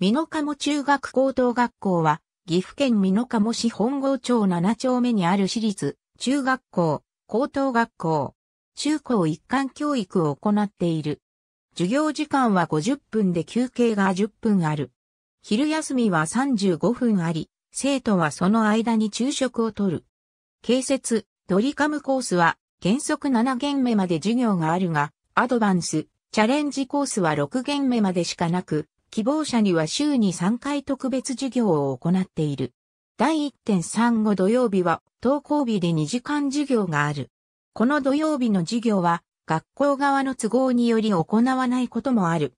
美濃鴨中学高等学校は、岐阜県美濃鴨市本郷町7丁目にある私立、中学校、高等学校、中高一貫教育を行っている。授業時間は50分で休憩が10分ある。昼休みは35分あり、生徒はその間に昼食をとる。建設、ドリカムコースは原則7限目まで授業があるが、アドバンス、チャレンジコースは6限目までしかなく、希望者には週に3回特別授業を行っている。第1.35土曜日は登校日で2時間授業がある。この土曜日の授業は学校側の都合により行わないこともある。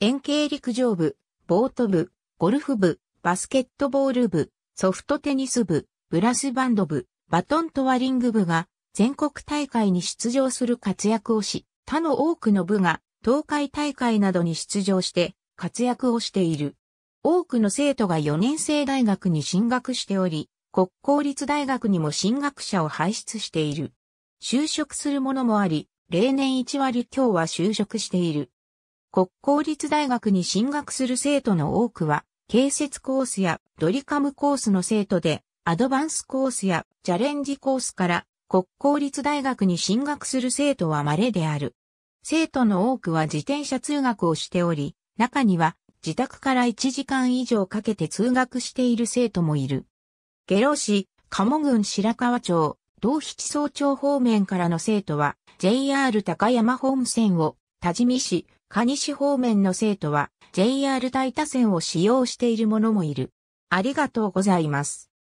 円形陸上部、ボート部、ゴルフ部、バスケットボール部、ソフトテニス部、ブラスバンド部、バトントワリング部が全国大会に出場する活躍をし、他の多くの部が東海大会などに出場して活躍をしている。多くの生徒が4年生大学に進学しており、国公立大学にも進学者を輩出している。就職するものもあり、例年1割今日は就職している。国公立大学に進学する生徒の多くは、建設コースやドリカムコースの生徒で、アドバンスコースやチャレンジコースから国公立大学に進学する生徒は稀である。生徒の多くは自転車通学をしており、中には自宅から1時間以上かけて通学している生徒もいる。下呂市、鴨郡白川町、道七総町方面からの生徒は JR 高山本線を、多治見市、蟹市方面の生徒は JR 大田線を使用している者もいる。ありがとうございます。